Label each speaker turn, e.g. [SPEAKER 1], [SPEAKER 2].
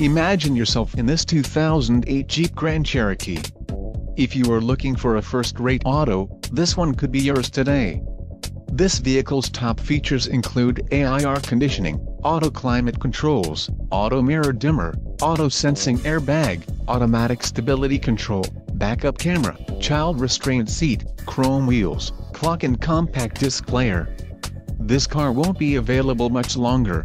[SPEAKER 1] Imagine yourself in this 2008 Jeep Grand Cherokee. If you are looking for a first-rate auto, this one could be yours today. This vehicle's top features include AIR conditioning, auto climate controls, auto mirror dimmer, auto sensing airbag, automatic stability control, backup camera, child restraint seat, chrome wheels, clock and compact disc player. This car won't be available much longer.